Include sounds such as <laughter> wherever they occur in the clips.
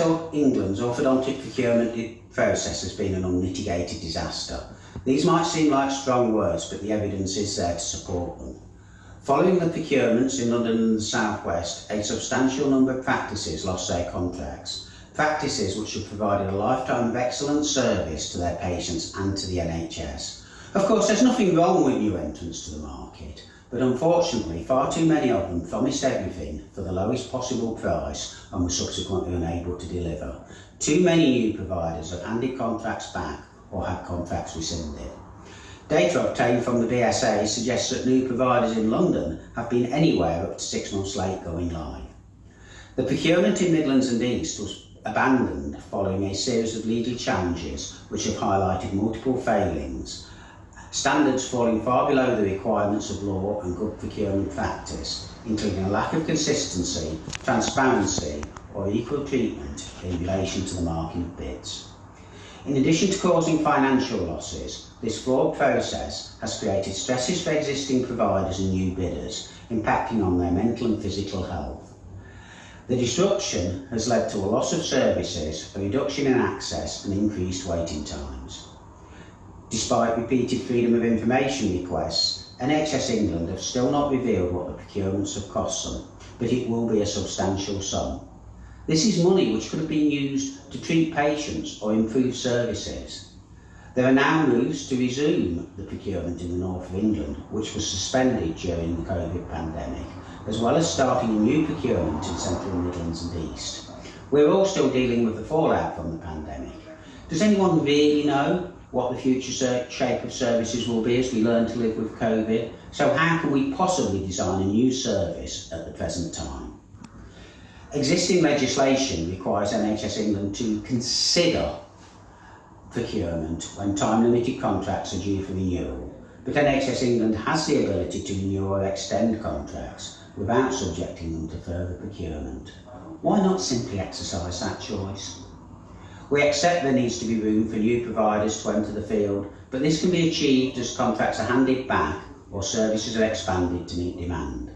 NHS England's orthodontic procurement process has been an unmitigated disaster. These might seem like strong words, but the evidence is there to support them. Following the procurements in London and the South West, a substantial number of practices lost their contracts. Practices which have provided a lifetime of excellent service to their patients and to the NHS. Of course, there's nothing wrong with new entrants to the market, but unfortunately, far too many of them promised everything for the lowest possible price and were subsequently unable to deliver. Too many new providers have handed contracts back or had contracts rescinded. Data obtained from the BSA suggests that new providers in London have been anywhere up to six months late going live. The procurement in Midlands and East was abandoned following a series of legal challenges which have highlighted multiple failings, standards falling far below the requirements of law and good procurement practice, including a lack of consistency, transparency or equal treatment in relation to the marking of bids. In addition to causing financial losses, this flawed process has created stresses for existing providers and new bidders, impacting on their mental and physical health. The disruption has led to a loss of services, a reduction in access and increased waiting times. Despite repeated freedom of information requests, NHS England have still not revealed what the procurements have cost them, but it will be a substantial sum. This is money which could have been used to treat patients or improve services. There are now moves to resume the procurement in the north of England, which was suspended during the COVID pandemic, as well as starting a new procurement in central Midlands and East. We're all still dealing with the fallout from the pandemic. Does anyone really know what the future shape of services will be as we learn to live with COVID? So how can we possibly design a new service at the present time? Existing legislation requires NHS England to consider procurement when time-limited contracts are due for renewal, but NHS England has the ability to renew or extend contracts without subjecting them to further procurement. Why not simply exercise that choice? We accept there needs to be room for new providers to enter the field, but this can be achieved as contracts are handed back or services are expanded to meet demand.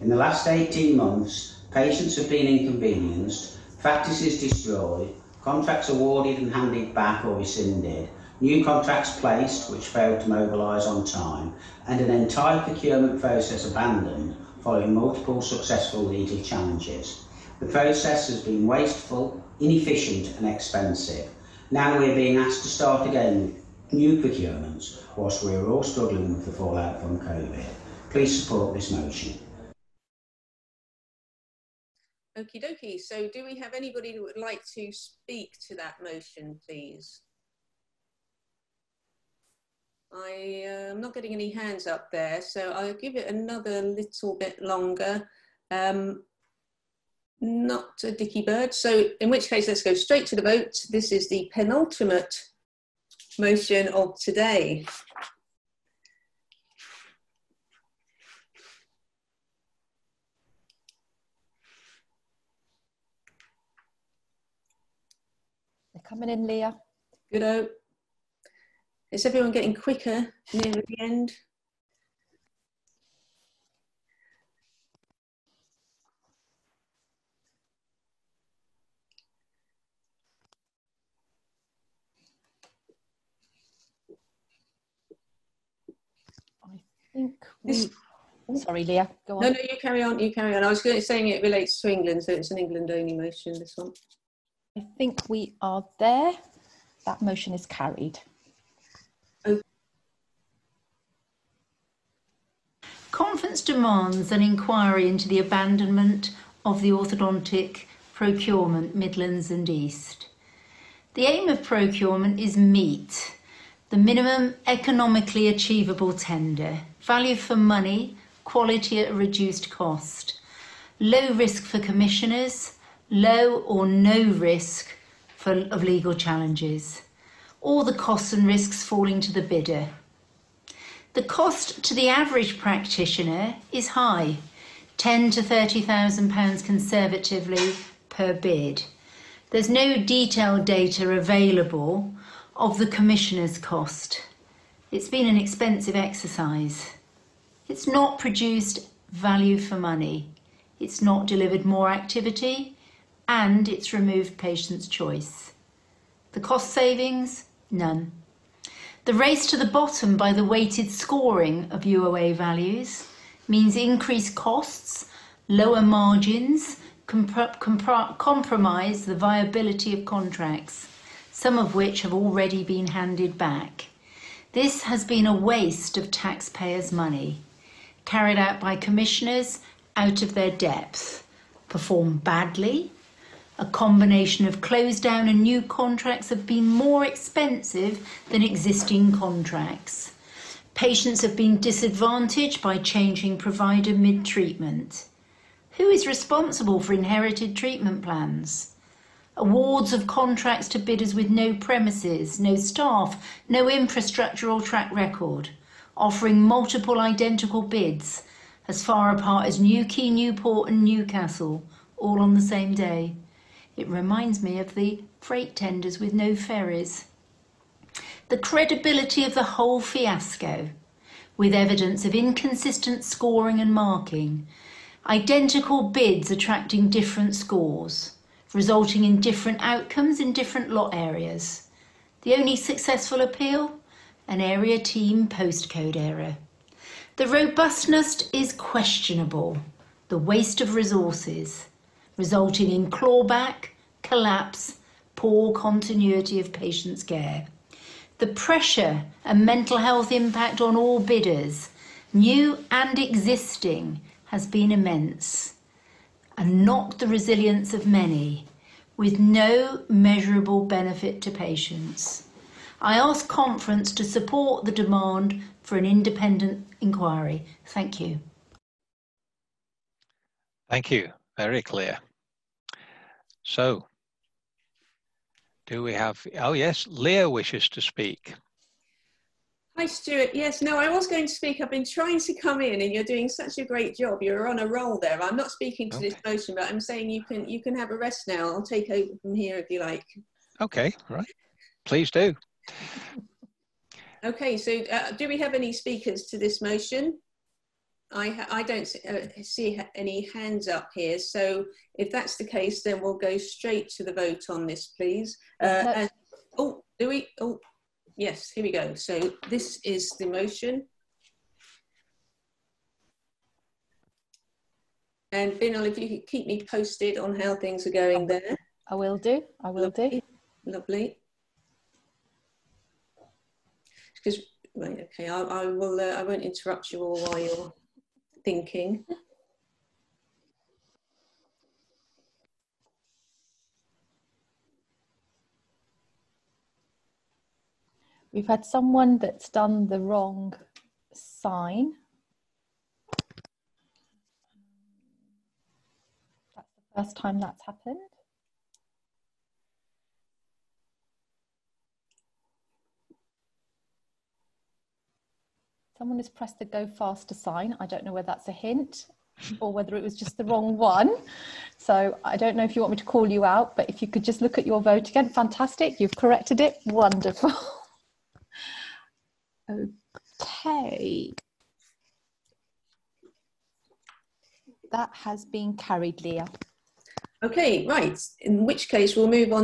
In the last 18 months, Patients have been inconvenienced, practices destroyed, contracts awarded and handed back or rescinded, new contracts placed which failed to mobilise on time, and an entire procurement process abandoned following multiple successful legal challenges. The process has been wasteful, inefficient and expensive. Now we are being asked to start again with new procurements whilst we are all struggling with the fallout from COVID. Please support this motion. Okie dokie. So do we have anybody who would like to speak to that motion, please? I am uh, not getting any hands up there, so I'll give it another little bit longer. Um, not a dicky bird. So in which case, let's go straight to the vote. This is the penultimate motion of today. They're coming in, Leah. Good. Oh. Is everyone getting quicker near the end? Think we. Mm. Sorry, Leah. Go on. No, no, you carry on. You carry on. I was saying it relates to England, so it's an England only motion. This one. I think we are there. That motion is carried. Conference demands an inquiry into the abandonment of the orthodontic procurement Midlands and East. The aim of procurement is meet the minimum economically achievable tender, value for money, quality at a reduced cost, low risk for commissioners, low or no risk for, of legal challenges, or the costs and risks falling to the bidder. The cost to the average practitioner is high, 10 to 30,000 pounds conservatively per bid. There's no detailed data available of the commissioner's cost. It's been an expensive exercise. It's not produced value for money. It's not delivered more activity and it's removed patient's choice. The cost savings? None. The race to the bottom by the weighted scoring of UOA values means increased costs, lower margins, compr- compr- compromise the viability of contracts, some of which have already been handed back. This has been a waste of taxpayers' money, carried out by commissioners out of their depth, performed badly. A combination of close down and new contracts have been more expensive than existing contracts. Patients have been disadvantaged by changing provider mid treatment. Who is responsible for inherited treatment plans? Awards of contracts to bidders with no premises, no staff, no infrastructure or track record, offering multiple identical bids as far apart as Newquay, Newport, and Newcastle, all on the same day. It reminds me of the freight tenders with no ferries. The credibility of the whole fiasco, with evidence of inconsistent scoring and marking, identical bids attracting different scores, resulting in different outcomes in different lot areas. The only successful appeal? An area team postcode error. The robustness is questionable, the waste of resources, resulting in clawback, collapse, poor continuity of patients' care. The pressure and mental health impact on all bidders, new and existing, has been immense and knocked the resilience of many with no measurable benefit to patients. I ask conference to support the demand for an independent inquiry. Thank you. Thank you. Very clear. So, do we have, oh yes, Leah wishes to speak. Hi, Stuart. Yes, no, I was going to speak. I've been trying to come in, and you're doing such a great job. You're on a roll there. I'm not speaking to Okay. this motion, but I'm saying you can you can have a rest now. I'll take over from here if you like. Okay, right. Please do. Okay, so uh, do we have any speakers to this motion? I ha- I don't see, uh, see any hands up here. So if that's the case, then we'll go straight to the vote on this, please. Uh, No. and- oh, do we? Oh, yes. Here we go. So this is the motion. And Binal, if you could keep me posted on how things are going there. I will do. I will do. Lovely. Lovely. Because right, okay, I, I will. Uh, I won't interrupt you all while you're thinking. We've had someone that's done the wrong sign. That's the first time that's happened. Someone has pressed the go faster sign. I don't know whether that's a hint or whether it was just the wrong one. So I don't know if you want me to call you out, but if you could just look at your vote again, fantastic. You've corrected it. Wonderful. <laughs> Okay. That has been carried, Leah. Okay, right. In which case, we'll move on